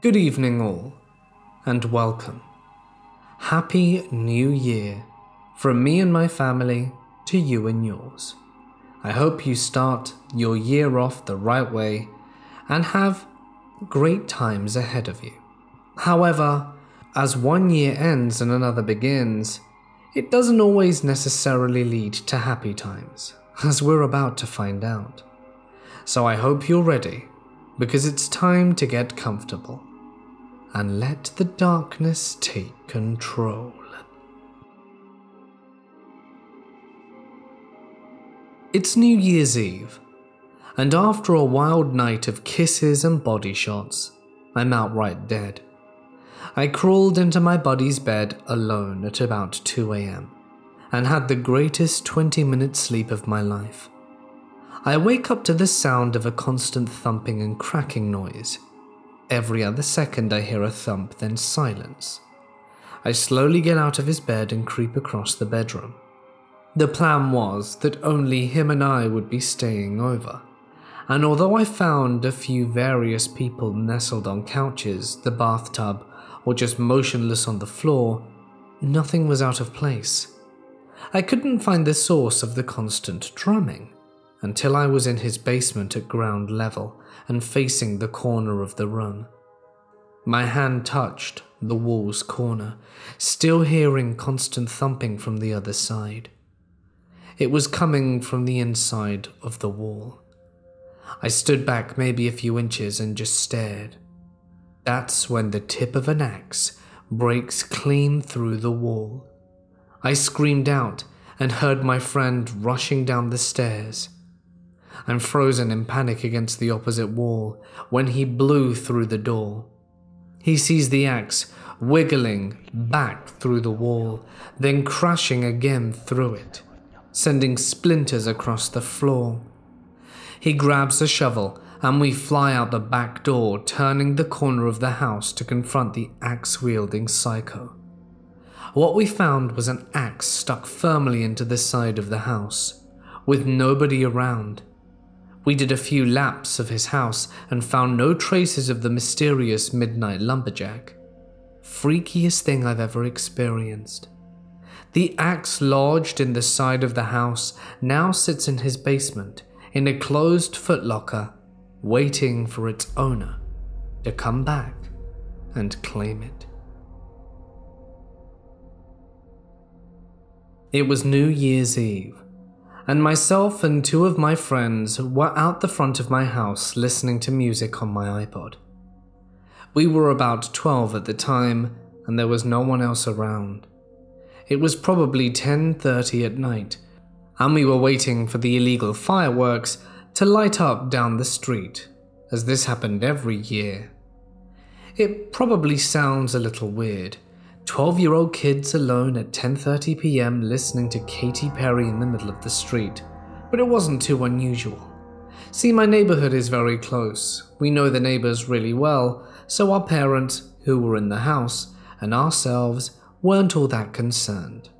Good evening, all, and welcome. Happy New Year from me and my family to you and yours. I hope you start your year off the right way and have great times ahead of you. However, as one year ends and another begins, it doesn't always necessarily lead to happy times, as we're about to find out. So I hope you're ready, because it's time to get comfortable and let the darkness take control. It's New Year's Eve, and after a wild night of kisses and body shots, I'm outright dead. I crawled into my buddy's bed alone at about 2 am and had the greatest 20 minute sleep of my life. I wake up to the sound of a constant thumping and cracking noise Every other second, I hear a thump, then silence. I slowly get out of his bed and creep across the bedroom. The plan was that only him and I would be staying over, and although I found a few various people nestled on couches, the bathtub, or just motionless on the floor, nothing was out of place. I couldn't find the source of the constant drumming until I was in his basement at ground level and facing the corner of the room. My hand touched the wall's corner, still hearing constant thumping from the other side. It was coming from the inside of the wall. I stood back maybe a few inches and just stared. That's when the tip of an axe breaks clean through the wall. I screamed out and heard my friend rushing down the stairs. I'm frozen in panic against the opposite wall when he blew through the door. He sees the axe wiggling back through the wall, then crashing again through it, sending splinters across the floor. He grabs a shovel and we fly out the back door, turning the corner of the house to confront the axe wielding psycho. What we found was an axe stuck firmly into the side of the house, with nobody around. We did a few laps of his house and found no traces of the mysterious midnight lumberjack. Freakiest thing I've ever experienced. The axe lodged in the side of the house now sits in his basement in a closed footlocker, waiting for its owner to come back and claim it. It was New Year's Eve, and myself and two of my friends were out the front of my house listening to music on my iPod. We were about 12 at the time, and there was no one else around. It was probably 10:30 at night, and we were waiting for the illegal fireworks to light up down the street, as this happened every year. It probably sounds a little weird, 12 year old kids alone at 10:30 p.m. listening to Katy Perry in the middle of the street, but it wasn't too unusual. See, my neighborhood is very close. We know the neighbors really well, so our parents, who were in the house, and ourselves weren't all that concerned.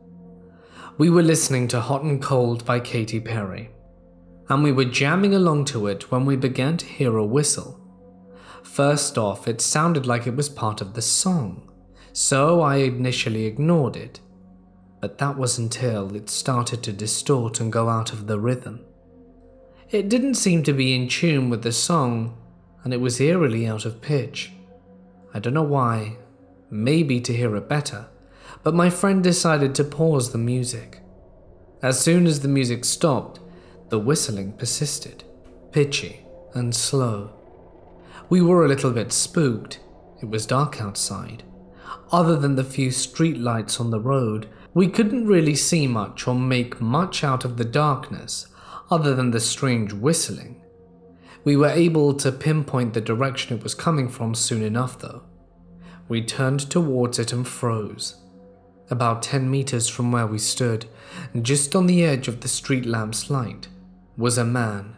We were listening to Hot and Cold by Katy Perry, and we were jamming along to it when we began to hear a whistle. First off, it sounded like it was part of the song so I initially ignored it. But that was until it started to distort and go out of the rhythm. It didn't seem to be in tune with the song, and it was eerily out of pitch. I don't know why, maybe to hear it better, but my friend decided to pause the music. As soon as the music stopped, the whistling persisted, pitchy and slow. We were a little bit spooked. It was dark outside, other than the few street lights on the road, we couldn't really see much or make much out of the darkness, other than the strange whistling. We were able to pinpoint the direction it was coming from soon enough, though. We turned towards it and froze. About 10 meters from where we stood, just on the edge of the street lamp's light, was a man.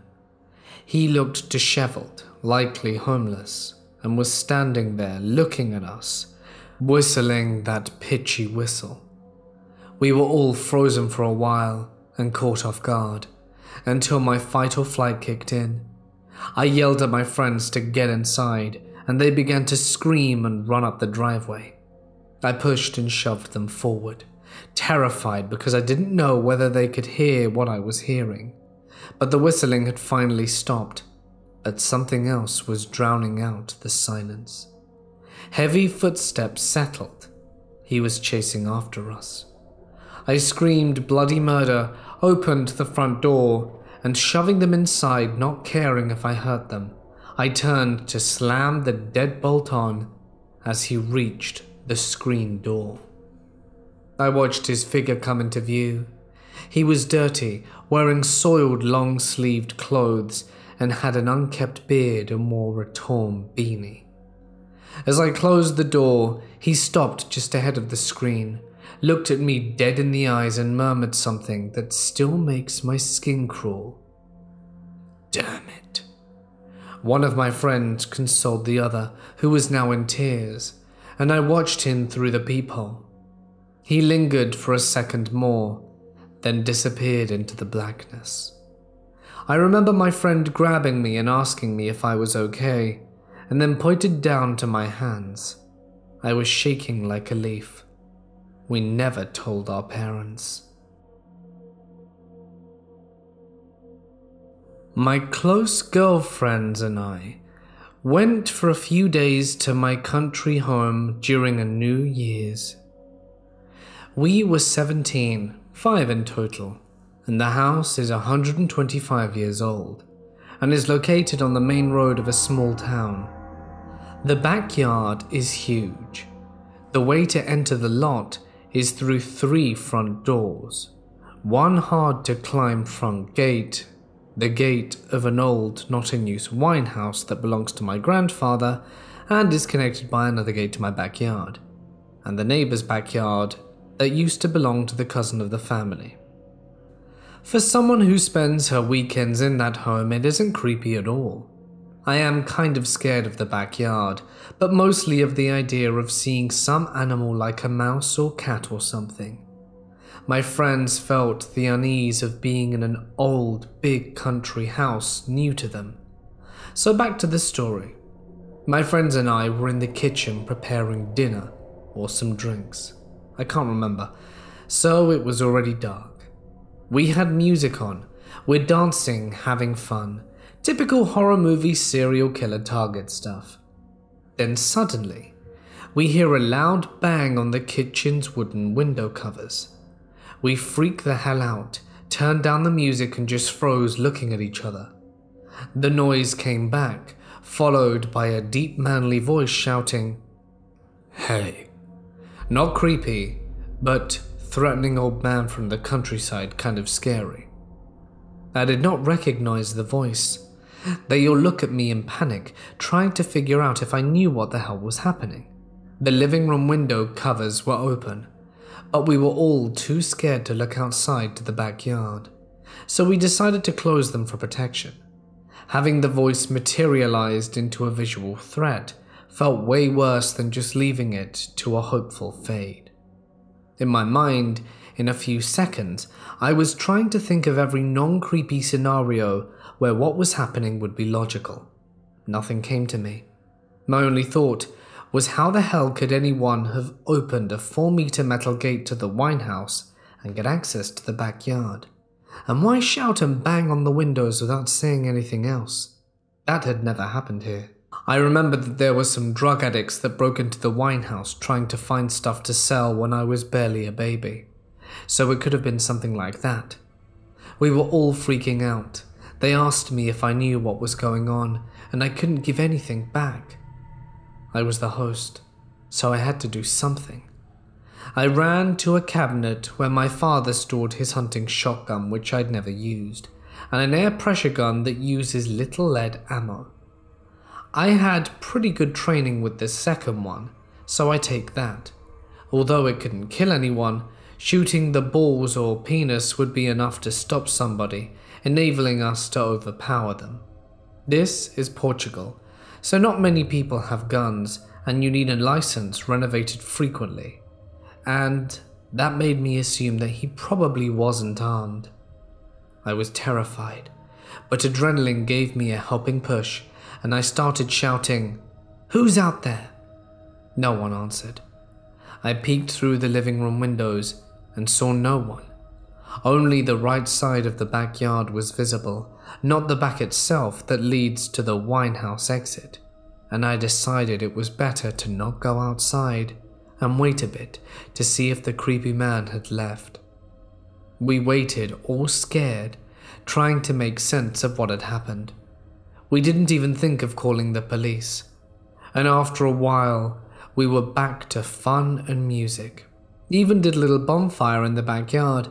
He looked disheveled, likely homeless, and was standing there looking at us whistling that pitchy whistle. We were all frozen for a while and caught off guard until my fight or flight kicked in. I yelled at my friends to get inside, and they began to scream and run up the driveway. I pushed and shoved them forward, terrified because I didn't know whether they could hear what I was hearing. But the whistling had finally stopped, but something else was drowning out the silence. Heavy footsteps settled. He was chasing after us. I screamed bloody murder, opened the front door, and shoving them inside, not caring if I hurt them, I turned to slam the deadbolt on as he reached the screen door. I watched his figure come into view. He was dirty, wearing soiled long sleeved clothes, and had an unkept beard and wore a torn beanie. As I closed the door, he stopped just ahead of the screen, looked at me dead in the eyes, and murmured something that still makes my skin crawl. Damn it. One of my friends consoled the other, who was now in tears, and I watched him through the peephole. He lingered for a second more, then disappeared into the blackness. I remember my friend grabbing me and asking me if I was okay, and then pointed down to my hands. I was shaking like a leaf. We never told our parents. My close girlfriends and I went for a few days to my country home during a New Year's. We were 17, five in total, and the house is 125 years old and is located on the main road of a small town. The backyard is huge. The way to enter the lot is through three front doors. One hard to climb front gate, the gate of an old, not in use wine house that belongs to my grandfather and is connected by another gate to my backyard, and the neighbour's backyard that used to belong to the cousin of the family. For someone who spends her weekends in that home, it isn't creepy at all. I am kind of scared of the backyard, but mostly of the idea of seeing some animal like a mouse or cat or something. My friends felt the unease of being in an old, big country house new to them. So back to the story. My friends and I were in the kitchen preparing dinner or some drinks. I can't remember. So it was already dark. We had music on. We're dancing, having fun. Typical horror movie serial killer target stuff. Then suddenly, we hear a loud bang on the kitchen's wooden window covers. We freak the hell out, turned down the music, and just froze looking at each other. The noise came back, followed by a deep manly voice shouting, Hey. Not creepy, but threatening old man from the countryside kind of scary. I did not recognize the voice. They all look at me in panic, trying to figure out if I knew what the hell was happening. The living room window covers were open, but we were all too scared to look outside to the backyard, so we decided to close them for protection. Having the voice materialized into a visual threat felt way worse than just leaving it to a hopeful fade. In my mind, in a few seconds, I was trying to think of every non creepy scenario where what was happening would be logical. Nothing came to me. My only thought was how the hell could anyone have opened a 4 meter metal gate to the wine house and get access to the backyard? And why shout and bang on the windows without saying anything else? That had never happened here. I remember that there were some drug addicts that broke into the wine house trying to find stuff to sell when I was barely a baby. So it could have been something like that. We were all freaking out. They asked me if I knew what was going on, and I couldn't give anything back. I was the host, so I had to do something. I ran to a cabinet where my father stored his hunting shotgun, which I'd never used, and an air pressure gun that uses little lead ammo. I had pretty good training with this second one, so I take that. Although it couldn't kill anyone, shooting the balls or penis would be enough to stop somebody, enabling us to overpower them. This is Portugal, so not many people have guns, and you need a license renovated frequently. And that made me assume that he probably wasn't armed. I was terrified, but adrenaline gave me a helping push, and I started shouting, Who's out there? No one answered. I peeked through the living room windows and saw no one. Only the right side of the backyard was visible, not the back itself that leads to the winehouse exit, and I decided it was better to not go outside and wait a bit to see if the creepy man had left. We waited, all scared, trying to make sense of what had happened. We didn't even think of calling the police, and after a while, we were back to fun and music. Even did a little bonfire in the backyard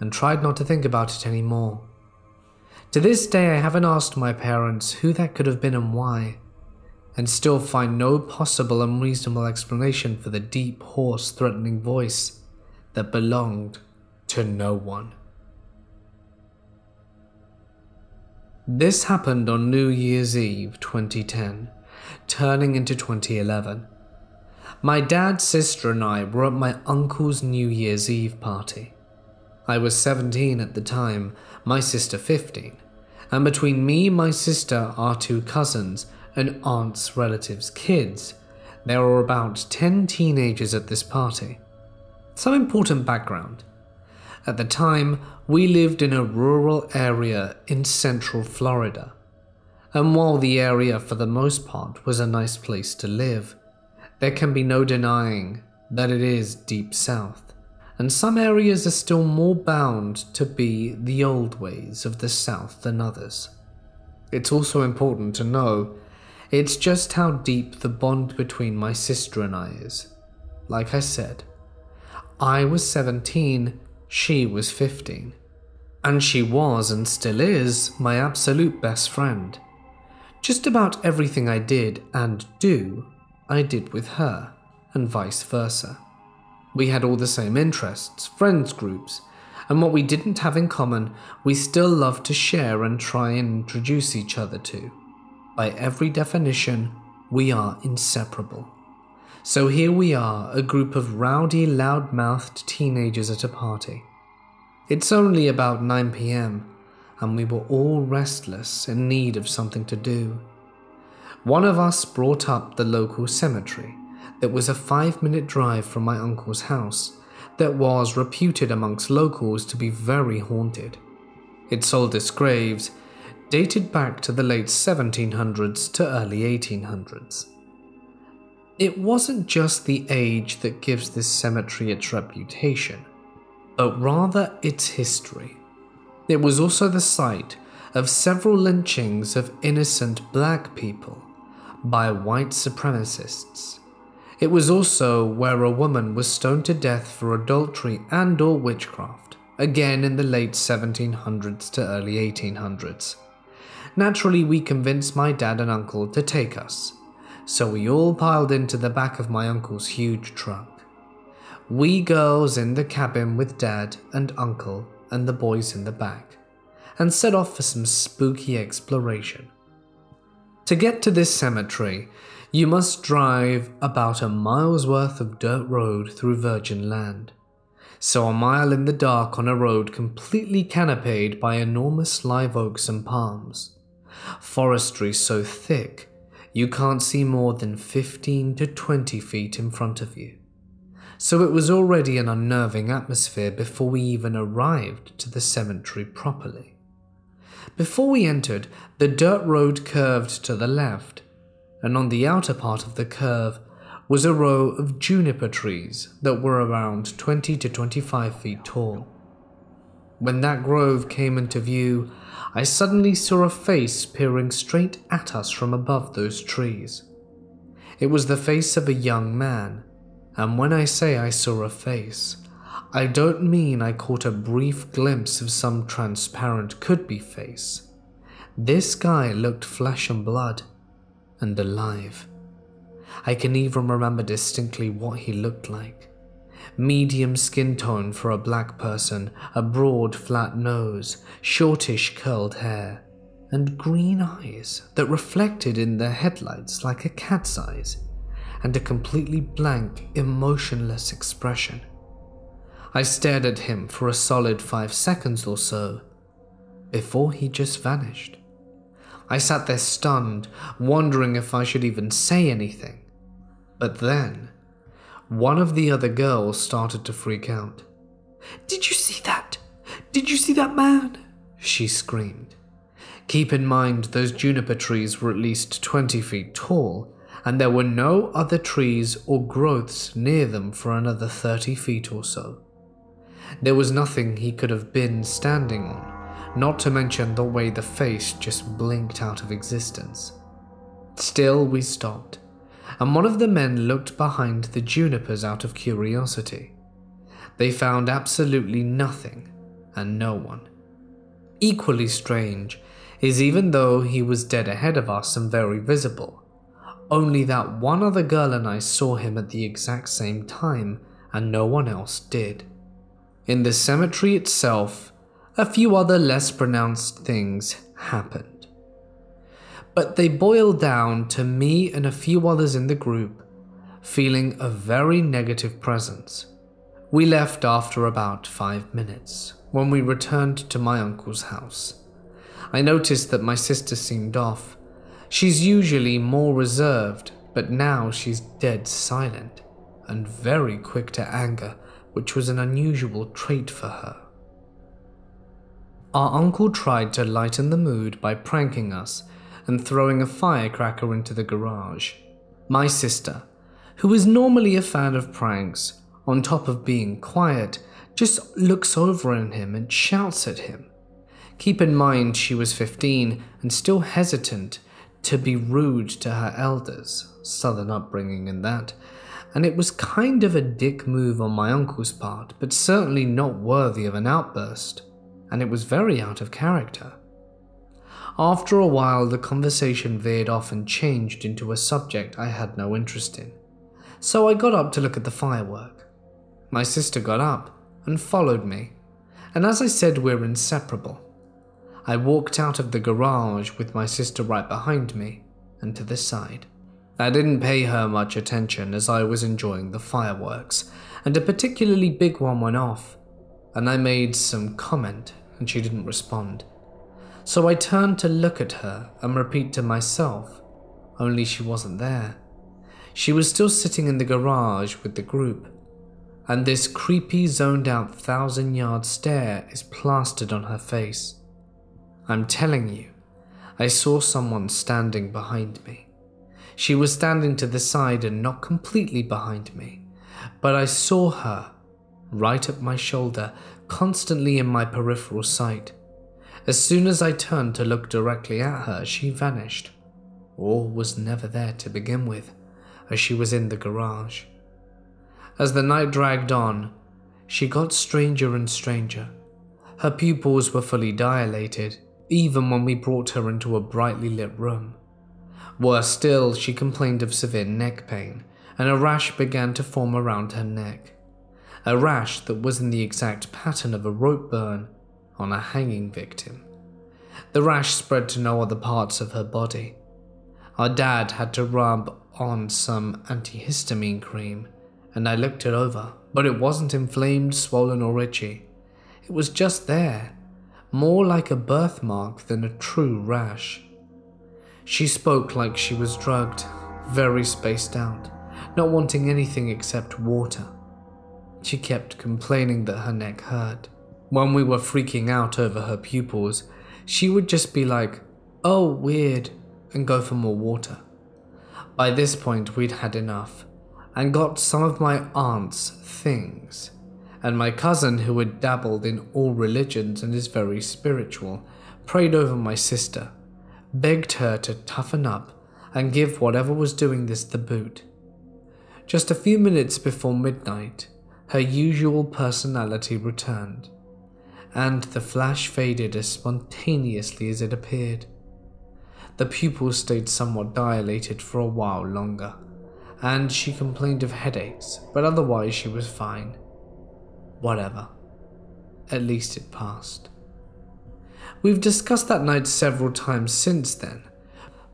and tried not to think about it anymore. To this day, I haven't asked my parents who that could have been and why, and still find no possible unreasonable explanation for the deep, hoarse, threatening voice that belonged to no one. This happened on New Year's Eve 2010, turning into 2011. My dad, sister, and I were at my uncle's New Year's Eve party. I was 17 at the time, my sister 15, and between me, my sister, our two cousins, and aunt's relatives' kids, there were about 10 teenagers at this party. Some important background. At the time, we lived in a rural area in central Florida. And while the area for the most part was a nice place to live, there can be no denying that it is deep south, and some areas are still more bound to be the old ways of the south than others. It's also important to know it's just how deep the bond between my sister and I is. Like I said, I was 17, she was 15. And she was and still is my absolute best friend. Just about everything I did and do I did with her, and vice versa. We had all the same interests, friends groups, and what we didn't have in common, we still loved to share and try and introduce each other to. By every definition, we are inseparable. So here we are, a group of rowdy, loud mouthed teenagers at a party. It's only about 9 pm, and we were all restless, in need of something to do. One of us brought up the local cemetery that was a five minute drive from my uncle's house that was reputed amongst locals to be very haunted. Its oldest graves dated back to the late 1700s to early 1800s. It wasn't just the age that gives this cemetery its reputation, but rather its history. It was also the site of several lynchings of innocent black people by white supremacists. It was also where a woman was stoned to death for adultery and or witchcraft, again in the late 1700s to early 1800s. Naturally, we convinced my dad and uncle to take us, so we all piled into the back of my uncle's huge truck. We girls in the cabin with dad and uncle and the boys in the back, and set off for some spooky exploration. To get to this cemetery, you must drive about a mile's worth of dirt road through virgin land. So, a mile in the dark on a road completely canopied by enormous live oaks and palms. Forestry so thick you can't see more than 15 to 20 feet in front of you. So, it was already an unnerving atmosphere before we even arrived to the cemetery properly. Before we entered, the dirt road curved to the left, and on the outer part of the curve was a row of juniper trees that were around 20 to 25 feet tall. When that grove came into view, I suddenly saw a face peering straight at us from above those trees. It was the face of a young man, and when I say I saw a face, I don't mean I caught a brief glimpse of some transparent could be face. This guy looked flesh and blood, and alive. I can even remember distinctly what he looked like. Medium skin tone for a black person, a broad flat nose, shortish curled hair, and green eyes that reflected in their headlights like a cat's eyes, and a completely blank, emotionless expression. I stared at him for a solid five seconds or so before he just vanished. I sat there stunned, wondering if I should even say anything. But then, one of the other girls started to freak out. Did you see that? Did you see that man? She screamed. Keep in mind, those juniper trees were at least 20 feet tall, and there were no other trees or growths near them for another 30 feet or so. There was nothing he could have been standing on, not to mention the way the face just blinked out of existence. Still, we stopped, and one of the men looked behind the junipers out of curiosity. They found absolutely nothing and no one. Equally strange is even though he was dead ahead of us and very visible, only that one other girl and I saw him at the exact same time and no one else did. In the cemetery itself, a few other less pronounced things happened. But they boiled down to me and a few others in the group feeling a very negative presence. We left after about five minutes when we returned to my uncle's house. I noticed that my sister seemed off. She's usually more reserved, but now she's dead silent and very quick to anger, which was an unusual trait for her. Our uncle tried to lighten the mood by pranking us and throwing a firecracker into the garage. My sister, who is normally a fan of pranks, on top of being quiet, just looks over at him and shouts at him. Keep in mind she was 15 and still hesitant to be rude to her elders, southern upbringing and that, and it was kind of a dick move on my uncle's part, but certainly not worthy of an outburst, and it was very out of character. After a while, the conversation veered off and changed into a subject I had no interest in, so I got up to look at the firework. My sister got up and followed me, and as I said, we're inseparable. I walked out of the garage with my sister right behind me and to the side. I didn't pay her much attention as I was enjoying the fireworks, and a particularly big one went off, and I made some comment and she didn't respond. So I turned to look at her and repeat to myself, only she wasn't there. She was still sitting in the garage with the group, and this creepy, zoned out thousand yard stare is plastered on her face. I'm telling you, I saw someone standing behind me. She was standing to the side and not completely behind me, but I saw her right at my shoulder, constantly in my peripheral sight. As soon as I turned to look directly at her, she vanished, or was never there to begin with, as she was in the garage. As the night dragged on, she got stranger and stranger. Her pupils were fully dilated, even when we brought her into a brightly lit room. Worse still, she complained of severe neck pain, and a rash began to form around her neck. A rash that was in the exact pattern of a rope burn on a hanging victim. The rash spread to no other parts of her body. Our dad had to rub on some antihistamine cream and I looked it over, but it wasn't inflamed, swollen, or itchy. It was just there, more like a birthmark than a true rash. She spoke like she was drugged, very spaced out, not wanting anything except water. She kept complaining that her neck hurt. When we were freaking out over her pupils, she would just be like, oh, weird, and go for more water. By this point, we'd had enough and got some of my aunt's things. And my cousin, who had dabbled in all religions and is very spiritual, prayed over my sister, begged her to toughen up and give whatever was doing this the boot. Just a few minutes before midnight, her usual personality returned, and the flash faded as spontaneously as it appeared. The pupils stayed somewhat dilated for a while longer and she complained of headaches, but otherwise she was fine. Whatever. At least it passed. We've discussed that night several times since then,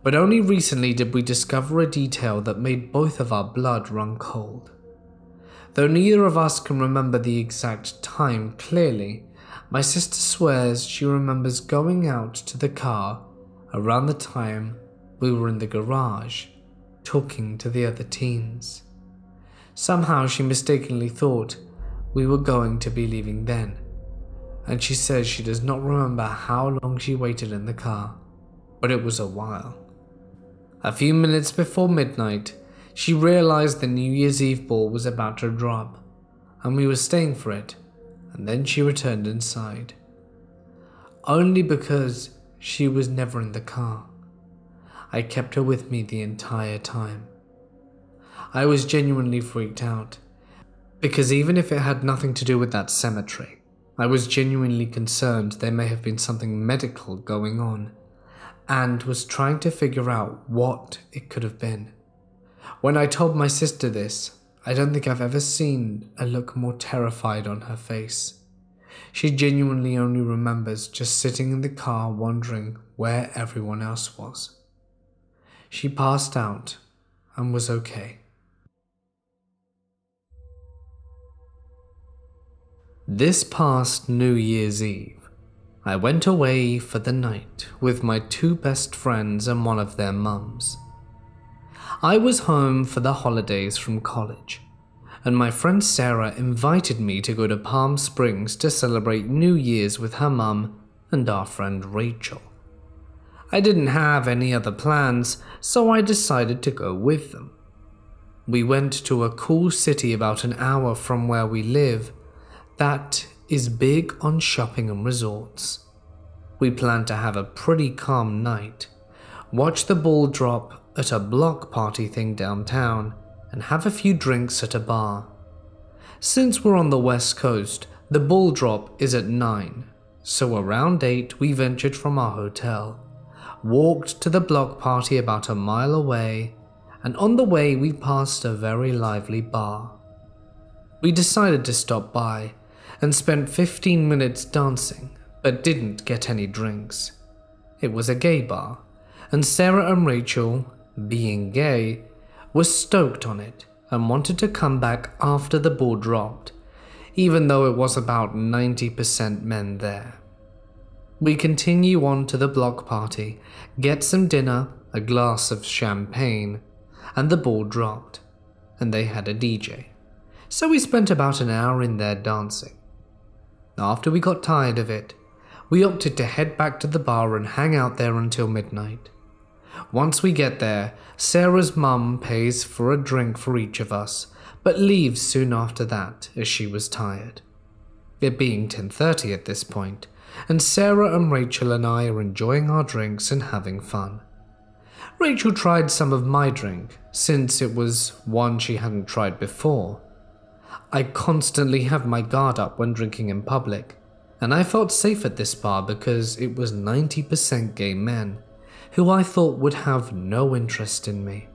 but only recently did we discover a detail that made both of our blood run cold. Though neither of us can remember the exact time clearly, my sister swears she remembers going out to the car around the time we were in the garage talking to the other teens. Somehow she mistakenly thought we were going to be leaving then, and she says she does not remember how long she waited in the car, but it was a while. A few minutes before midnight, she realized the New Year's Eve ball was about to drop, and we were staying for it, and then she returned inside. Only because she was never in the car. I kept her with me the entire time. I was genuinely freaked out, because even if it had nothing to do with that cemetery, I was genuinely concerned there may have been something medical going on, and was trying to figure out what it could have been. When I told my sister this, I don't think I've ever seen a look more terrified on her face. She genuinely only remembers just sitting in the car wondering where everyone else was. She passed out and was okay. This past New Year's Eve, I went away for the night with my two best friends and one of their mums. I was home for the holidays from college, and my friend Sarah invited me to go to Palm Springs to celebrate New Year's with her mum and our friend Rachel. I didn't have any other plans, so I decided to go with them. We went to a cool city about an hour from where we live that is big on shopping and resorts. We plan to have a pretty calm night, watch the ball drop at a block party thing downtown, and have a few drinks at a bar. Since we're on the west coast, the ball drop is at 9, so around 8 we ventured from our hotel, walked to the block party about a mile away, and on the way we passed a very lively bar. We decided to stop by and spent 15 minutes dancing, but didn't get any drinks. It was a gay bar, and Sarah and Rachel, being gay, was stoked on it and wanted to come back after the ball dropped, even though it was about 90% men there. We continue on to the block party, get some dinner, a glass of champagne, and the ball dropped, and they had a DJ. So we spent about an hour in there dancing. After we got tired of it, we opted to head back to the bar and hang out there until midnight. Once we get there, Sarah's mum pays for a drink for each of us, but leaves soon after that as she was tired. It being 10:30 at this point, and Sarah and Rachel and I are enjoying our drinks and having fun. Rachel tried some of my drink, since it was one she hadn't tried before, I constantly have my guard up when drinking in public, and I felt safe at this bar because it was 90% gay men, who I thought would have no interest in me.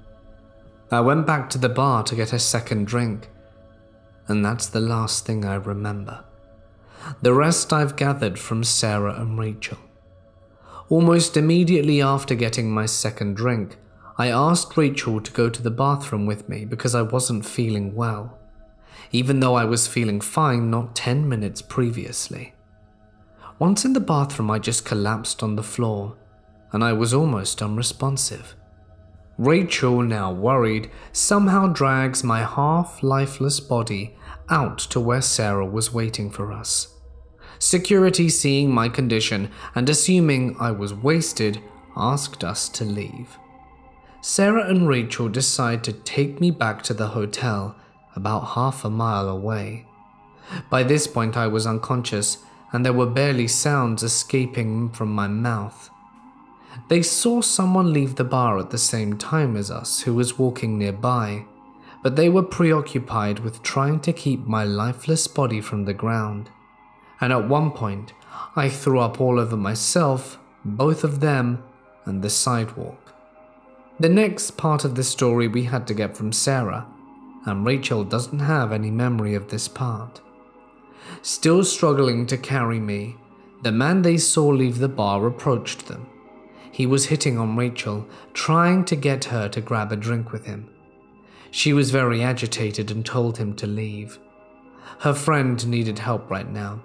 I went back to the bar to get a second drink, and that's the last thing I remember. The rest I've gathered from Sarah and Rachel. Almost immediately after getting my second drink, I asked Rachel to go to the bathroom with me because I wasn't feeling well even though I was feeling fine not 10 minutes previously. Once in the bathroom, I just collapsed on the floor, and I was almost unresponsive. Rachel, now worried, somehow drags my half lifeless body out to where Sarah was waiting for us. Security, seeing my condition and assuming I was wasted, asked us to leave. Sarah and Rachel decide to take me back to the hotel about half a mile away. By this point, I was unconscious, and there were barely sounds escaping from my mouth. They saw someone leave the bar at the same time as us who was walking nearby, but they were preoccupied with trying to keep my lifeless body from the ground. And at one point, I threw up all over myself, both of them, and the sidewalk. The next part of the story we had to get from Sarah, and Rachel doesn't have any memory of this part. Still struggling to carry me, the man they saw leave the bar approached them. He was hitting on Rachel, trying to get her to grab a drink with him. She was very agitated and told him to leave. Her friend needed help right now,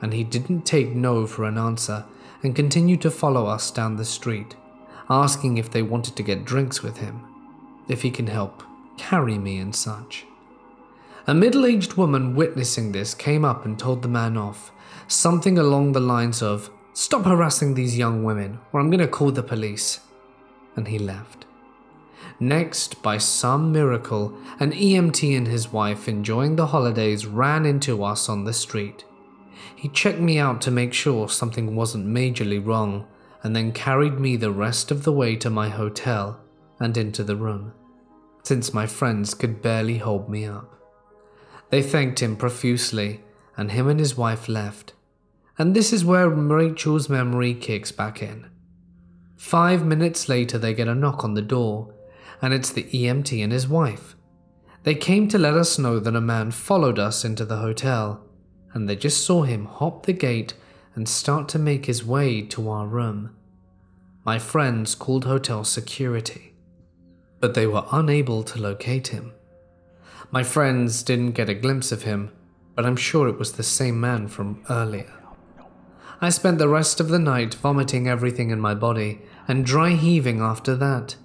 and he didn't take no for an answer and continued to follow us down the street, asking if they wanted to get drinks with him, if he can help carry me and such. A middle aged woman witnessing this came up and told the man off, something along the lines of, Stop harassing these young women, or I'm going to call the police. And he left. Next, by some miracle, an EMT and his wife enjoying the holidays ran into us on the street. He checked me out to make sure something wasn't majorly wrong and then carried me the rest of the way to my hotel and into the room, since my friends could barely hold me up. They thanked him profusely, and him and his wife left. And this is where Rachel's memory kicks back in. Five minutes later, they get a knock on the door, and it's the EMT and his wife. They came to let us know that a man followed us into the hotel, and they just saw him hop the gate and start to make his way to our room. My friends called hotel security, but they were unable to locate him. My friends didn't get a glimpse of him, but I'm sure it was the same man from earlier. I spent the rest of the night vomiting everything in my body and dry heaving after that.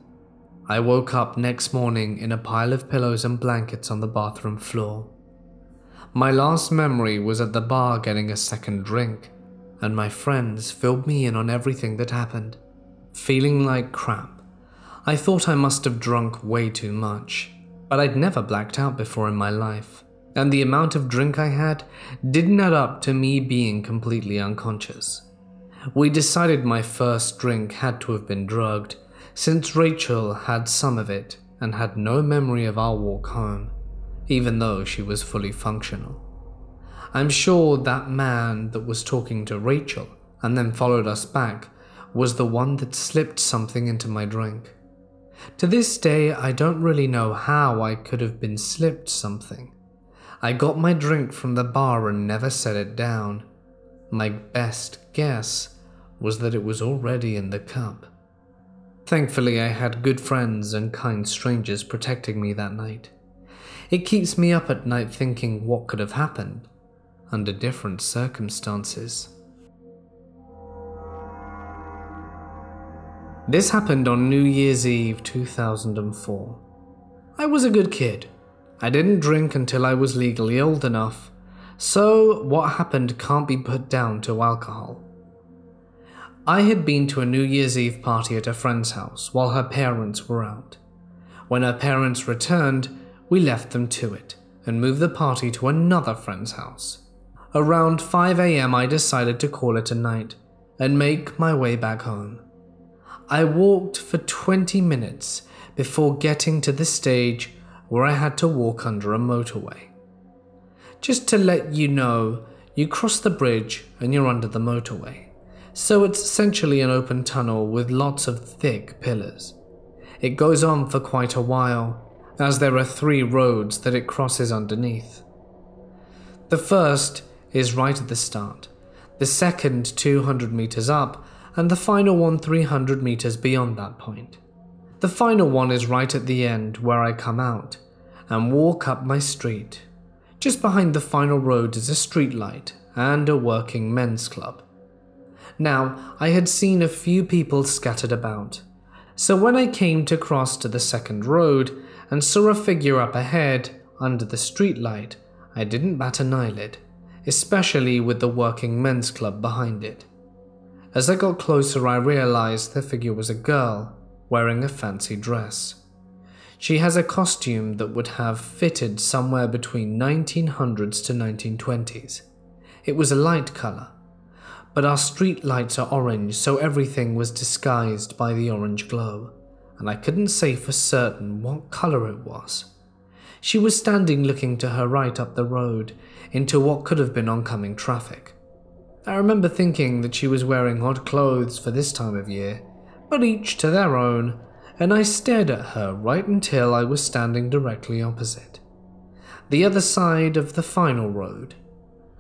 I woke up next morning in a pile of pillows and blankets on the bathroom floor. My last memory was at the bar getting a second drink, and my friends filled me in on everything that happened. Feeling like crap, I thought I must have drunk way too much, but I'd never blacked out before in my life, and the amount of drink I had didn't add up to me being completely unconscious. We decided my first drink had to have been drugged, since Rachel had some of it and had no memory of our walk home even though she was fully functional. I'm sure that man that was talking to Rachel and then followed us back was the one that slipped something into my drink. To this day, I don't really know how I could have been slipped something. I got my drink from the bar and never set it down. My best guess was that it was already in the cup. Thankfully, I had good friends and kind strangers protecting me that night. It keeps me up at night thinking what could have happened under different circumstances. This happened on New Year's Eve 2004. I was a good kid. I didn't drink until I was legally old enough, so what happened can't be put down to alcohol. I had been to a New Year's Eve party at a friend's house while her parents were out. When her parents returned, we left them to it and moved the party to another friend's house. Around 5am, I decided to call it a night and make my way back home. I walked for 20 minutes before getting to the stage where I had to walk under a motorway. Just to let you know, you cross the bridge and you're under the motorway, so it's essentially an open tunnel with lots of thick pillars. It goes on for quite a while, as there are three roads that it crosses underneath. The first is right at the start, the second 200 meters up, and the final one 300 meters beyond that point. The final one is right at the end where I come out and walk up my street. Just behind the final road is a street light and a working men's club. Now, I had seen a few people scattered about, so when I came to cross to the second road, and saw a figure up ahead under the streetlight, I didn't bat an eyelid, especially with the working men's club behind it. As I got closer, I realized the figure was a girl wearing a fancy dress. She has a costume that would have fitted somewhere between 1900s to 1920s. It was a light color, but our street lights are orange, so everything was disguised by the orange glow and I couldn't say for certain what colour it was. She was standing looking to her right up the road into what could have been oncoming traffic. I remember thinking that she was wearing odd clothes for this time of year, but each to their own, and I stared at her right until I was standing directly opposite. The other side of the final road.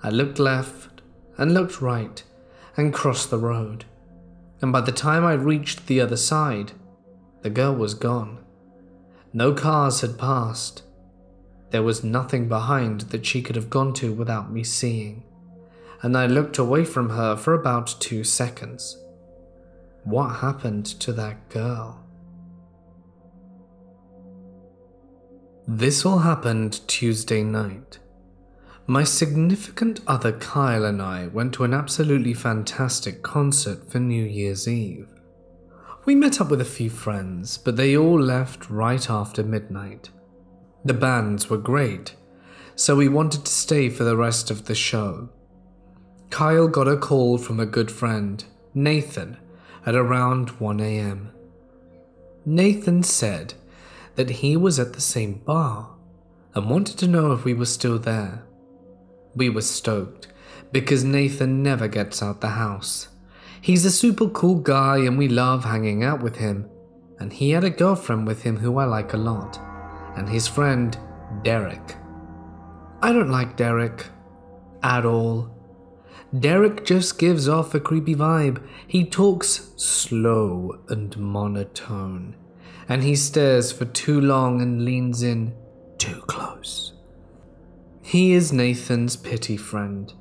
I looked left and looked right and crossed the road, and by the time I reached the other side, the girl was gone. No cars had passed. There was nothing behind that she could have gone to without me seeing, and I looked away from her for about two seconds. What happened to that girl. This all happened Tuesday night. My significant other Kyle and I went to an absolutely fantastic concert for New Year's Eve. We met up with a few friends, but they all left right after midnight. The bands were great, so we wanted to stay for the rest of the show. Kyle got a call from a good friend, Nathan, at around 1 am. Nathan said that he was at the same bar and wanted to know if we were still there. We were stoked because Nathan never gets out the house. He's a super cool guy and we love hanging out with him. And he had a girlfriend with him who I like a lot, and his friend, Derek. I don't like Derek at all. Derek just gives off a creepy vibe. He talks slow and monotone, and he stares for too long and leans in too close. He is Nathan's pity friend.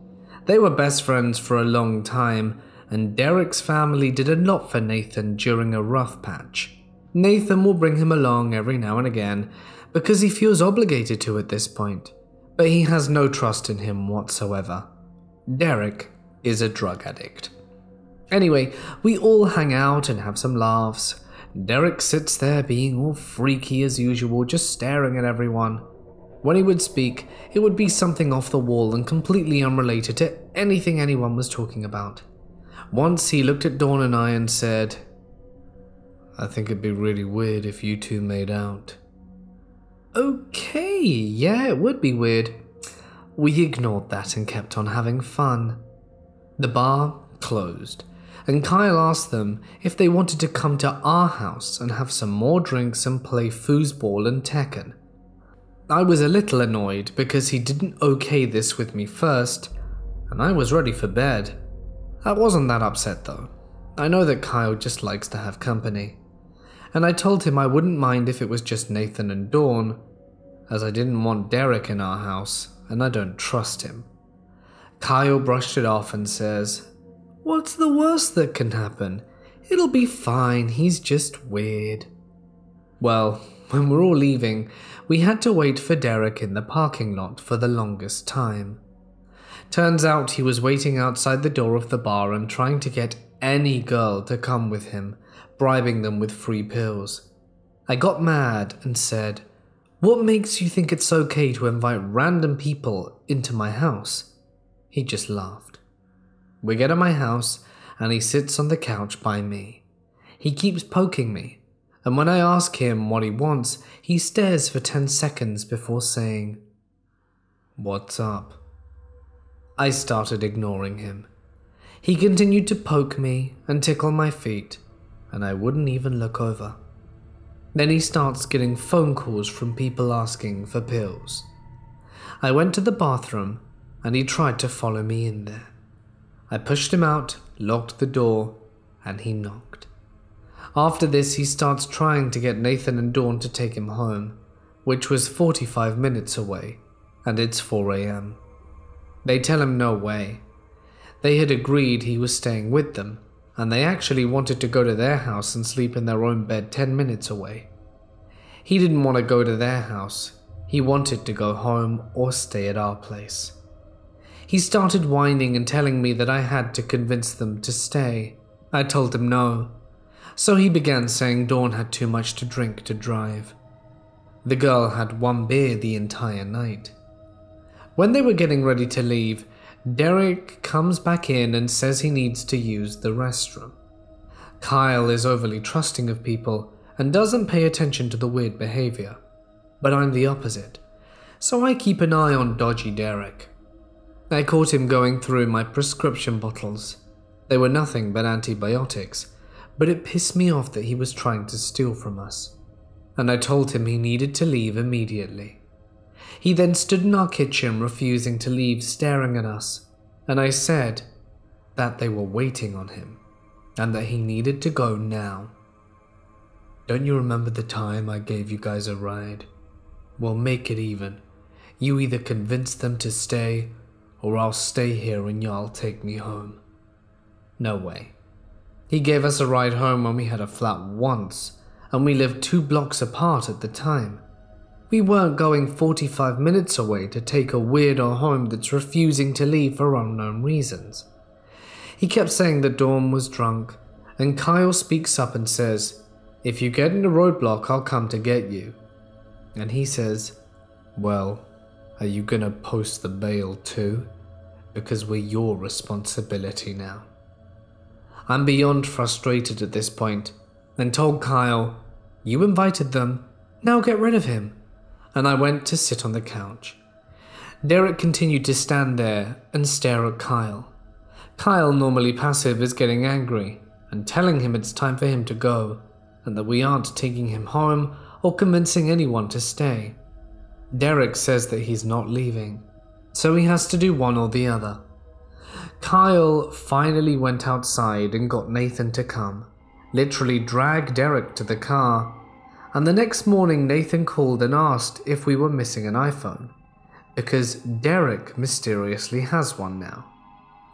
They were best friends for a long time, and Derek's family did a lot for Nathan during a rough patch. Nathan will bring him along every now and again because he feels obligated to at this point, but he has no trust in him whatsoever. Derek is a drug addict. Anyway, we all hang out and have some laughs. Derek sits there being all freaky as usual, just staring at everyone. When he would speak, it would be something off the wall and completely unrelated to anything anyone was talking about. Once he looked at Dawn and I and said, I think it'd be really weird if you two made out. Okay, yeah, it would be weird. We ignored that and kept on having fun. The bar closed, and Kyle asked them if they wanted to come to our house and have some more drinks and play foosball and Tekken. I was a little annoyed because he didn't okay this with me first, and I was ready for bed. I wasn't that upset though. I know that Kyle just likes to have company. And I told him I wouldn't mind if it was just Nathan and Dawn, as I didn't want Derek in our house, and I don't trust him. Kyle brushed it off and says, What's the worst that can happen? It'll be fine, he's just weird. Well, when we're all leaving, we had to wait for Derek in the parking lot for the longest time. Turns out he was waiting outside the door of the bar and trying to get any girl to come with him, bribing them with free pills. I got mad and said, What makes you think it's okay to invite random people into my house? He just laughed. We get to my house and he sits on the couch by me. He keeps poking me, and when I ask him what he wants, he stares for 10 seconds before saying, What's up? I started ignoring him. He continued to poke me and tickle my feet, and I wouldn't even look over. Then he starts getting phone calls from people asking for pills. I went to the bathroom and he tried to follow me in there. I pushed him out, locked the door, and he knocked. After this, he starts trying to get Nathan and Dawn to take him home, which was 45 minutes away, and it's 4 am. They tell him no way. They had agreed he was staying with them, and they actually wanted to go to their house and sleep in their own bed 10 minutes away. He didn't want to go to their house, he wanted to go home or stay at our place. He started whining and telling me that I had to convince them to stay. I told him no. So he began saying Dawn had too much to drink to drive. The girl had one beer the entire night. When they were getting ready to leave, Derek comes back in and says he needs to use the restroom. Kyle is overly trusting of people and doesn't pay attention to the weird behavior, but I'm the opposite, so I keep an eye on dodgy Derek. I caught him going through my prescription bottles. They were nothing but antibiotics, but it pissed me off that he was trying to steal from us, and I told him he needed to leave immediately. He then stood in our kitchen, refusing to leave, staring at us, and I said that they were waiting on him and that he needed to go now. Don't you remember the time I gave you guys a ride? Well, make it even. You either convince them to stay, or I'll stay here and y'all take me home. No way. He gave us a ride home when we had a flat once, and we lived two blocks apart at the time. We weren't going 45 minutes away to take a weirdo home that's refusing to leave for unknown reasons. He kept saying that Dawn was drunk, and Kyle speaks up and says, If you get in a roadblock, I'll come to get you. And he says, Well, are you gonna post the bail too? Because we're your responsibility now. I'm beyond frustrated at this point and told Kyle, You invited them, now get rid of him. And I went to sit on the couch. Derek continued to stand there and stare at Kyle. Kyle, normally passive, is getting angry and telling him it's time for him to go and that we aren't taking him home or convincing anyone to stay. Derek says that he's not leaving, so he has to do one or the other. Kyle finally went outside and got Nathan to come, literally dragged Derek to the car, and the next morning Nathan called and asked if we were missing an iPhone, because Derek mysteriously has one now.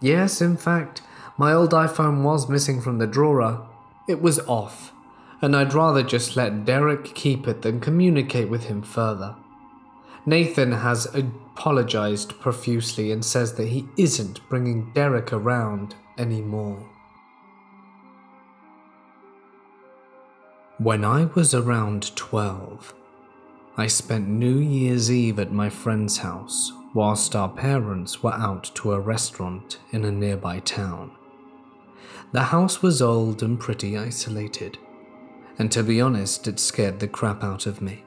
Yes, in fact, my old iPhone was missing from the drawer. It was off, and I'd rather just let Derek keep it than communicate with him further. Nathan has apologized profusely and says that he isn't bringing Derek around anymore. When I was around 12, I spent New Year's Eve at my friend's house whilst our parents were out to a restaurant in a nearby town. The house was old and pretty isolated, and to be honest, it scared the crap out of me.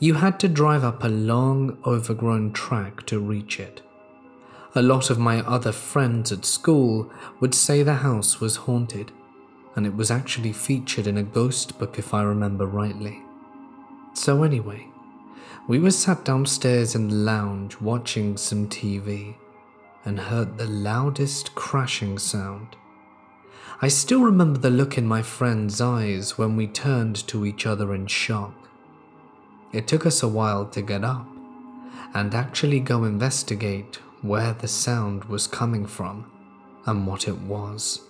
You had to drive up a long, overgrown track to reach it. A lot of my other friends at school would say the house was haunted, and it was actually featured in a ghost book if I remember rightly. So, anyway, we were sat downstairs in the lounge watching some TV and heard the loudest crashing sound. I still remember the look in my friend's eyes when we turned to each other in shock. It took us a while to get up and actually go investigate where the sound was coming from and what it was.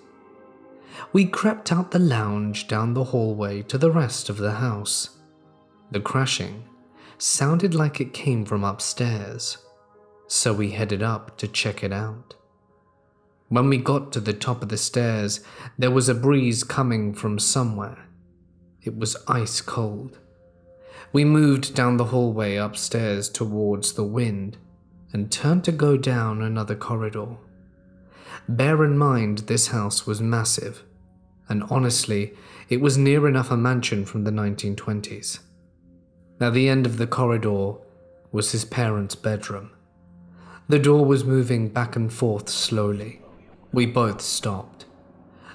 We crept out the lounge down the hallway to the rest of the house. The crashing sounded like it came from upstairs, so we headed up to check it out. When we got to the top of the stairs, there was a breeze coming from somewhere. It was ice cold we moved down the hallway upstairs towards the wind and turned to go down another corridor. Bear in mind, this house was massive, and honestly, it was near enough a mansion from the 1920s. At the end of the corridor was his parents' bedroom. The door was moving back and forth slowly. We both stopped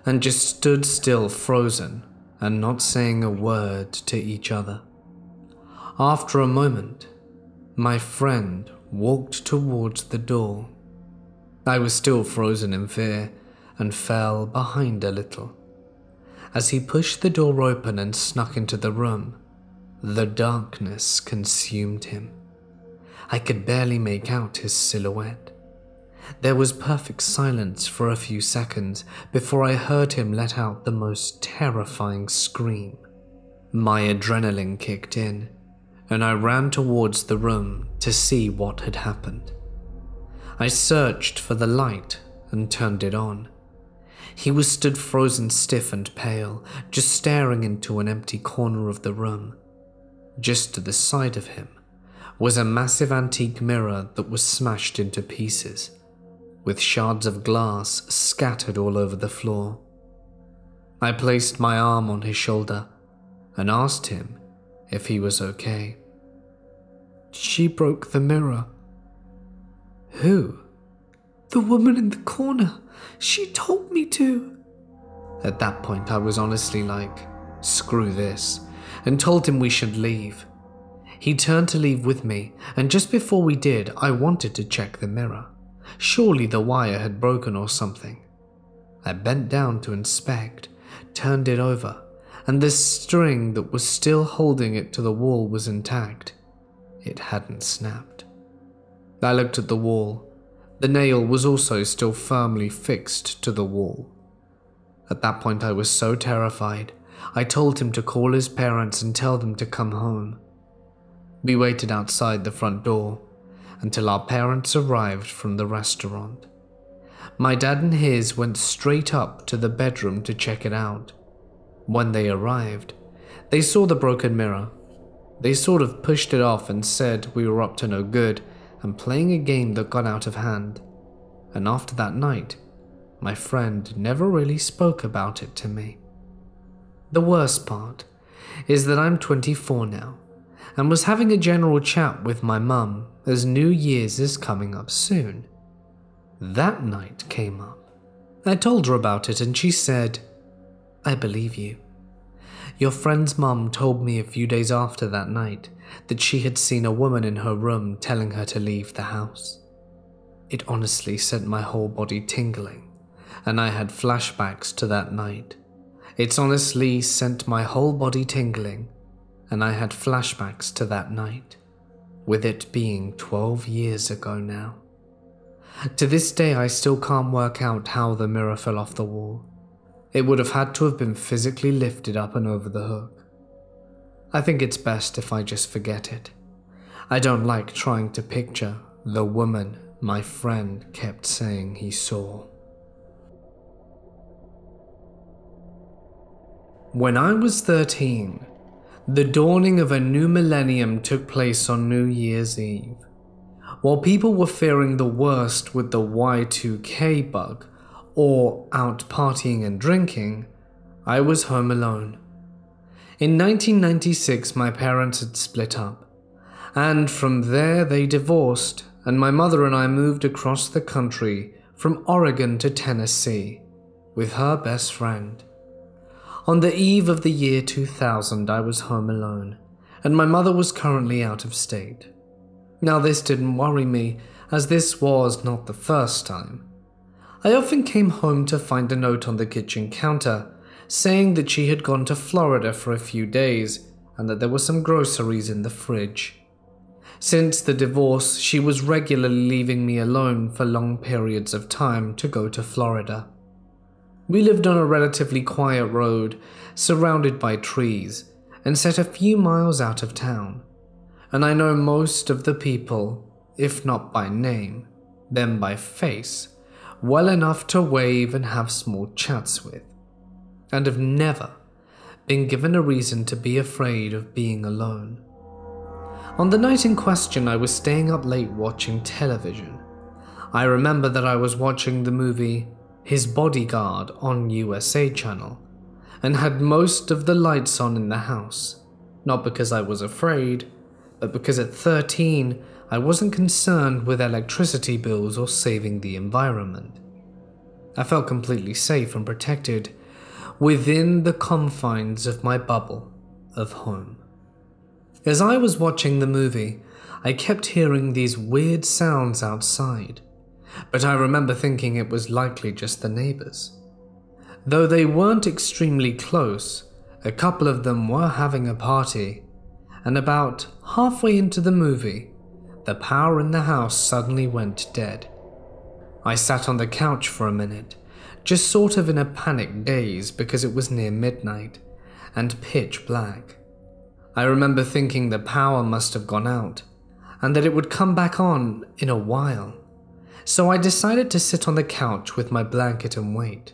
and just stood still, frozen, and not saying a word to each other. After a moment, my friend walked towards the door. I was still frozen in fear and fell behind a little. As he pushed the door open and snuck into the room, the darkness consumed him. I could barely make out his silhouette. There was perfect silence for a few seconds before I heard him let out the most terrifying scream. My adrenaline kicked in and I ran towards the room to see what had happened. I searched for the light and turned it on. He was stood frozen stiff and pale, just staring into an empty corner of the room. Just to the side of him was a massive antique mirror that was smashed into pieces, with shards of glass scattered all over the floor. I placed my arm on his shoulder and asked him if he was okay. She broke the mirror. Who? The woman in the corner. She told me to. At that point, I was honestly like, screw this, and told him we should leave. He turned to leave with me, and just before we did, I wanted to check the mirror. Surely the wire had broken or something. I bent down to inspect, turned it over, and the string that was still holding it to the wall was intact. It hadn't snapped. I looked at the wall. The nail was also still firmly fixed to the wall. At that point, I was so terrified, I told him to call his parents and tell them to come home. We waited outside the front door until our parents arrived from the restaurant. My dad and his went straight up to the bedroom to check it out. When they arrived, they saw the broken mirror. They sort of pushed it off and said we were up to no good and playing a game that got out of hand. And after that night, my friend never really spoke about it to me. The worst part is that I'm 24 now and was having a general chat with my mum as New Year's is coming up soon. That night came up. I told her about it and she said, I believe you. Your friend's mum told me a few days after that night that she had seen a woman in her room telling her to leave the house. It honestly sent my whole body tingling, and I had flashbacks to that night. It's honestly sent my whole body tingling, and I had flashbacks to that night, with it being 12 years ago now. To this day, I still can't work out how the mirror fell off the wall. It would have had to have been physically lifted up and over the hook. I think it's best if I just forget it. I don't like trying to picture the woman my friend kept saying he saw. When I was 13, the dawning of a new millennium took place on New Year's Eve. While people were fearing the worst with the Y2K bug, or out partying and drinking, I was home alone. In 1996, my parents had split up, and from there they divorced, and my mother and I moved across the country from Oregon to Tennessee with her best friend. On the eve of the year 2000, I was home alone, and my mother was currently out of state. Now, this didn't worry me, as this was not the first time. I often came home to find a note on the kitchen counter saying that she had gone to Florida for a few days and that there were some groceries in the fridge. Since the divorce, she was regularly leaving me alone for long periods of time to go to Florida. We lived on a relatively quiet road, surrounded by trees, and set a few miles out of town. And I know most of the people, if not by name, then by face, well enough to wave and have small chats with, and have never been given a reason to be afraid of being alone. On the night in question, I was staying up late watching television. I remember that I was watching the movie His Bodyguard on USA Channel and had most of the lights on in the house, not because I was afraid, but because at 13 I wasn't concerned with electricity bills or saving the environment. I felt completely safe and protected within the confines of my bubble of home. As I was watching the movie, I kept hearing these weird sounds outside, but I remember thinking it was likely just the neighbors. Though they weren't extremely close, a couple of them were having a party, and about halfway into the movie, the power in the house suddenly went dead. I sat on the couch for a minute, just sort of in a panic daze because it was near midnight and pitch black. I remember thinking the power must have gone out and that it would come back on in a while. So I decided to sit on the couch with my blanket and wait.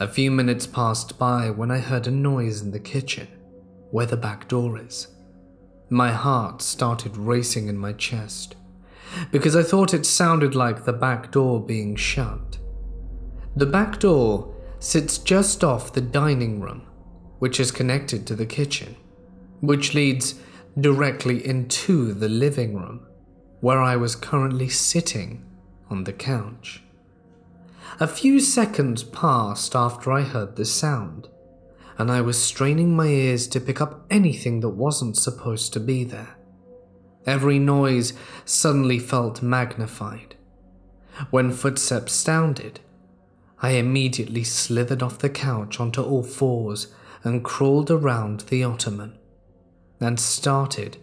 A few minutes passed by when I heard a noise in the kitchen, where the back door is. My heart started racing in my chest because I thought it sounded like the back door being shut. The back door sits just off the dining room, which is connected to the kitchen, which leads directly into the living room, where I was currently sitting on the couch. A few seconds passed after I heard the sound, and I was straining my ears to pick up anything that wasn't supposed to be there. Every noise suddenly felt magnified. When footsteps sounded, I immediately slithered off the couch onto all fours and crawled around the ottoman, and started,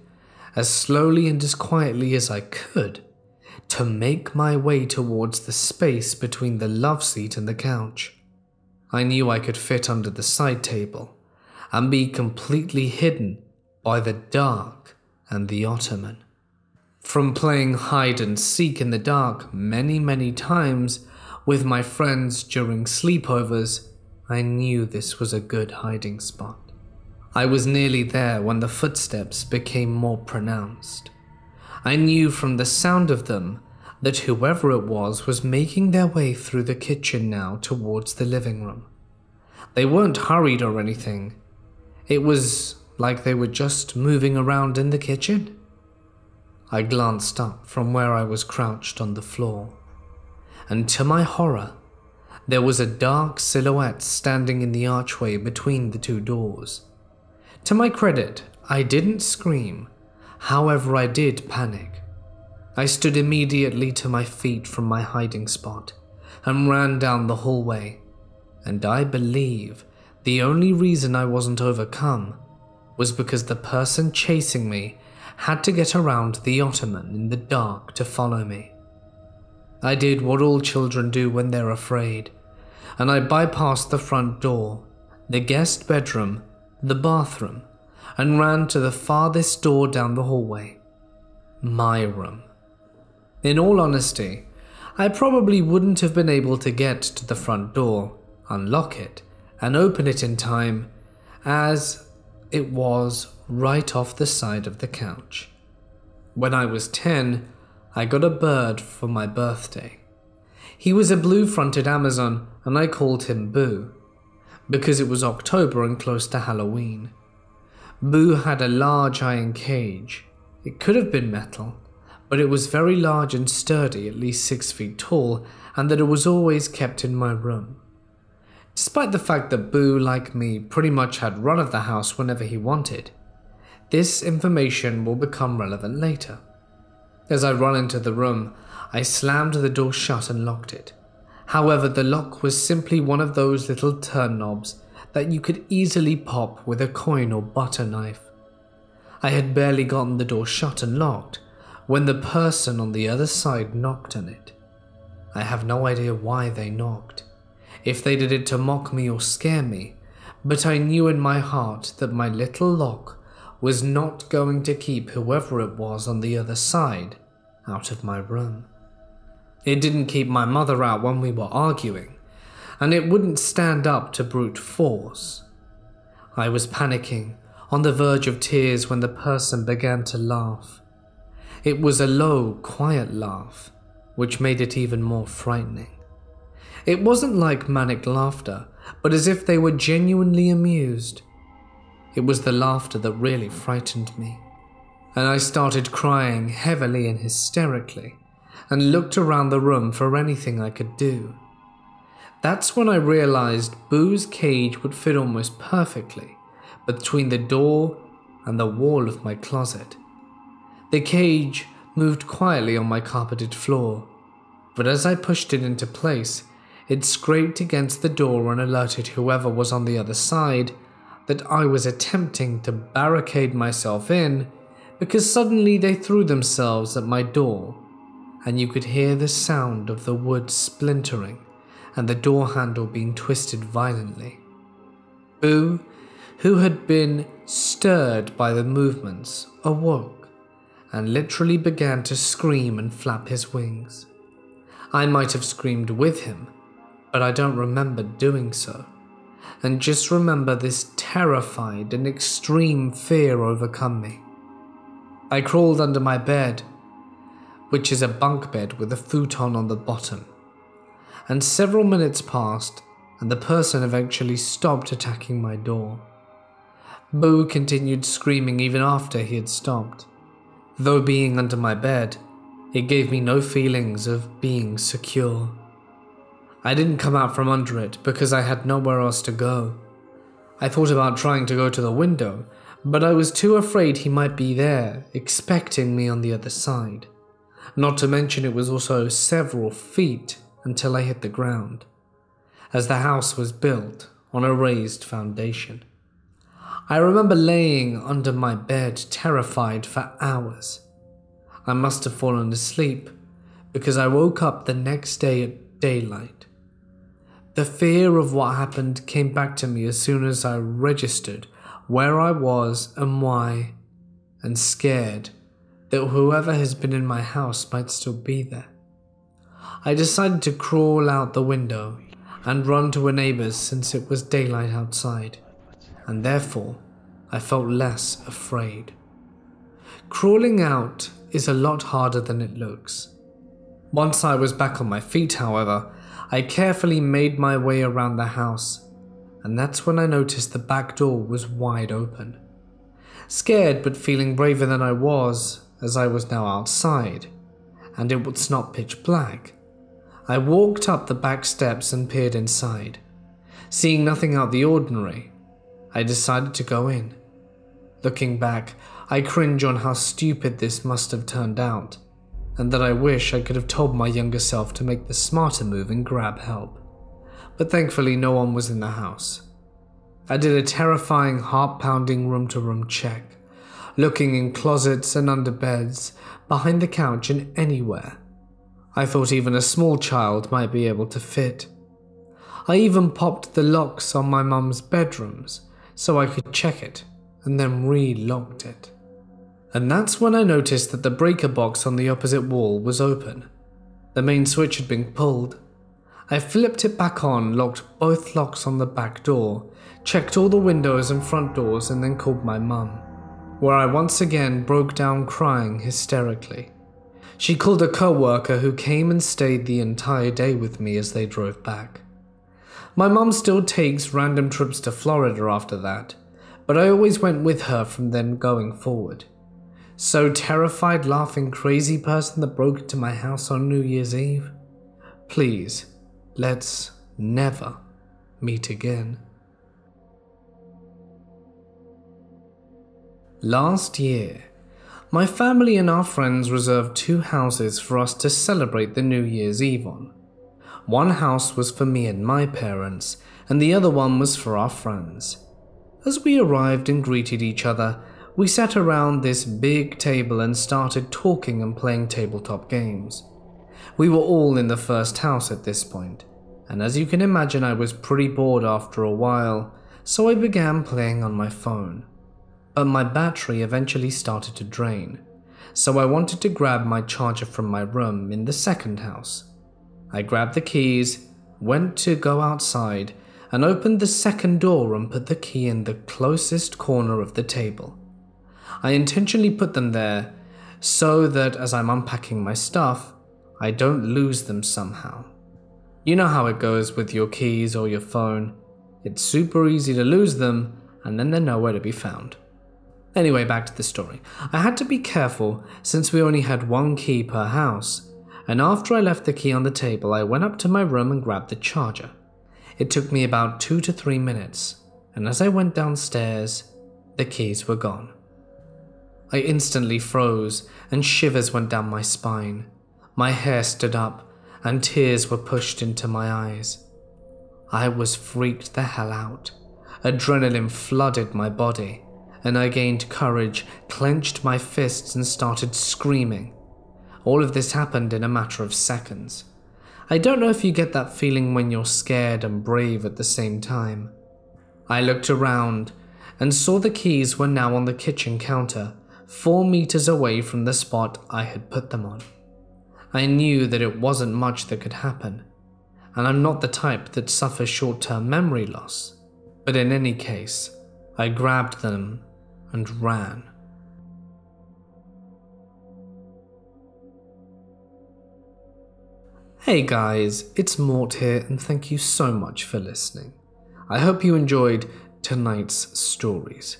as slowly and as quietly as I could, to make my way towards the space between the love seat and the couch. I knew I could fit under the side table and be completely hidden by the dark and the ottoman. From playing hide and seek in the dark many, many times with my friends during sleepovers, I knew this was a good hiding spot. I was nearly there when the footsteps became more pronounced. I knew from the sound of them that whoever it was was making their way through the kitchen now towards the living room. They weren't hurried or anything. It was like they were just moving around in the kitchen. I glanced up from where I was crouched on the floor, and to my horror, there was a dark silhouette standing in the archway between the two doors. To my credit, I didn't scream, however, I did panic. I stood immediately to my feet from my hiding spot and ran down the hallway, and I believe the only reason I wasn't overcome was because the person chasing me had to get around the ottoman in the dark to follow me. I did what all children do when they're afraid, and I bypassed the front door, the guest bedroom, the bathroom, and ran to the farthest door down the hallway. My room. In all honesty, I probably wouldn't have been able to get to the front door, unlock it, and open it in time, as it was right off the side of the couch. When I was 10, I got a bird for my birthday. He was a blue fronted Amazon, and I called him Boo, because it was October and close to Halloween. Boo had a large iron cage. It could have been metal, but it was very large and sturdy, at least six feet tall, and that it was always kept in my room. Despite the fact that Boo, like me, pretty much had run of the house whenever he wanted, this information will become relevant later. As I run into the room, I slammed the door shut and locked it. However, the lock was simply one of those little turn knobs that you could easily pop with a coin or butter knife. I had barely gotten the door shut and locked when the person on the other side knocked on it. I have no idea why they knocked if they did it to mock me or scare me, but I knew in my heart that my little lock was not going to keep whoever it was on the other side out of my room. It didn't keep my mother out when we were arguing, and it wouldn't stand up to brute force. I was panicking, on the verge of tears when the person began to laugh. It was a low, quiet laugh, which made it even more frightening. It wasn't like manic laughter, but as if they were genuinely amused. It was the laughter that really frightened me. And I started crying heavily and hysterically, and looked around the room for anything I could do. That's when I realized Boo's cage would fit almost perfectly between the door and the wall of my closet. The cage moved quietly on my carpeted floor, but as I pushed it into place, it scraped against the door and alerted whoever was on the other side that I was attempting to barricade myself in because suddenly they threw themselves at my door and you could hear the sound of the wood splintering and the door handle being twisted violently. Boo, who had been stirred by the movements, awoke and literally began to scream and flap his wings. I might have screamed with him but I don't remember doing so, and just remember this terrified and extreme fear overcome me. I crawled under my bed, which is a bunk bed with a futon on the bottom, and several minutes passed, and the person eventually stopped attacking my door. Boo continued screaming even after he had stopped. Though being under my bed, it gave me no feelings of being secure. I didn't come out from under it because I had nowhere else to go. I thought about trying to go to the window, but I was too afraid he might be there, expecting me on the other side. Not to mention it was also several feet until I hit the ground, as the house was built on a raised foundation. I remember laying under my bed terrified for hours. I must have fallen asleep because I woke up the next day at daylight The fear of what happened came back to me as soon as I registered where I was and why, and scared that whoever has been in my house might still be there. I decided to crawl out the window and run to a neighbor's since it was daylight outside, and therefore I felt less afraid. Crawling out is a lot harder than it looks. Once I was back on my feet, however, I carefully made my way around the house, and that's when I noticed the back door was wide open. Scared but feeling braver than I was, as I was now outside, and it was not pitch black, I walked up the back steps and peered inside. Seeing nothing out of the ordinary, I decided to go in. Looking back, I cringe on how stupid this must have turned out, and that I wish I could have told my younger self to make the smarter move and grab help. But thankfully, no one was in the house. I did a terrifying, heart pounding room to room check, looking in closets and under beds, behind the couch, and anywhere I thought even a small child might be able to fit. I even popped the locks on my mum's bedrooms so I could check it and then re-locked it. And that's when I noticed that the breaker box on the opposite wall was open. The main switch had been pulled. I flipped it back on, locked both locks on the back door, checked all the windows and front doors, and then called my mum, where I once again broke down crying hysterically. She called a co-worker who came and stayed the entire day with me as they drove back. My mum still takes random trips to Florida after that, but I always went with her from then going forward. So terrified, laughing, crazy person that broke into my house on New Year's Eve? Please, let's never meet again. Last year, my family and our friends reserved two houses for us to celebrate the New Year's Eve on. One house was for me and my parents, and the other one was for our friends. As we arrived and greeted each other, we sat around this big table and started talking and playing tabletop games. We were all in the first house at this point, and as you can imagine, I was pretty bored after a while, so I began playing on my phone but my battery eventually started to drain, so I wanted to grab my charger from my room in the second house. I grabbed the keys, went to go outside, and opened the second door and put the key in the closest corner of the table. I intentionally put them there so that as I'm unpacking my stuff, I don't lose them somehow. You know how it goes with your keys or your phone. It's super easy to lose them and then they're nowhere to be found. Anyway, back to the story. I had to be careful since we only had one key per house, and after I left the key on the table, I went up to my room and grabbed the charger. It took me about two to three minutes, and as I went downstairs, the keys were gone. I instantly froze, and shivers went down my spine. My hair stood up, and tears were pushed into my eyes. I was freaked the hell out. Adrenaline flooded my body and I gained courage, clenched my fists, and started screaming. All of this happened in a matter of seconds. I don't know if you get that feeling when you're scared and brave at the same time. I looked around and saw the keys were now on the kitchen counter, four meters away from the spot I had put them on. I knew that it wasn't much that could happen, and I'm not the type that suffers short term memory loss. But in any case, I grabbed them and ran. Hey guys, it's Mort here, and thank you so much for listening. I hope you enjoyed tonight's stories.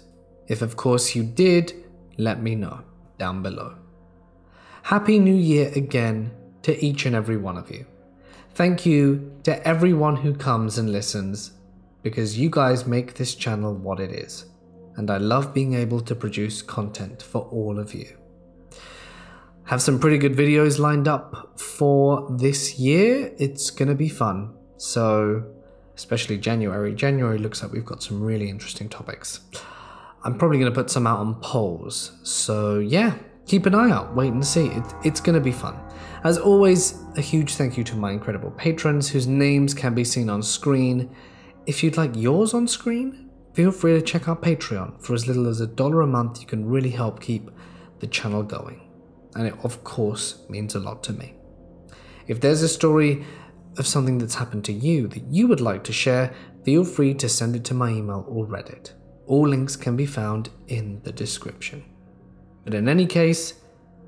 If, of course, you did, let me know down below. Happy New Year again to each and every one of you. Thank you to everyone who comes and listens because you guys make this channel what it is and I love being able to produce content for all of you. Have some pretty good videos lined up for this year. It's going to be fun. So, especially January. January looks like we've got some really interesting topics. I'm probably going to put some out on polls. So, yeah, keep an eye out. Wait and see. It, it's going to be fun. As always, a huge thank you to my incredible patrons whose names can be seen on screen. If you'd like yours on screen, feel free to check out Patreon. For as little as a dollar a month, you can really help keep the channel going. And it, of course, means a lot to me. If there's a story of something that's happened to you that you would like to share, feel free to send it to my email or Reddit. All links can be found in the description. But in any case,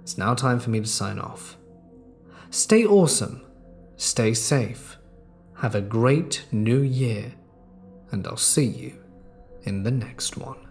it's now time for me to sign off. Stay awesome, stay safe, have a great new year, and I'll see you in the next one.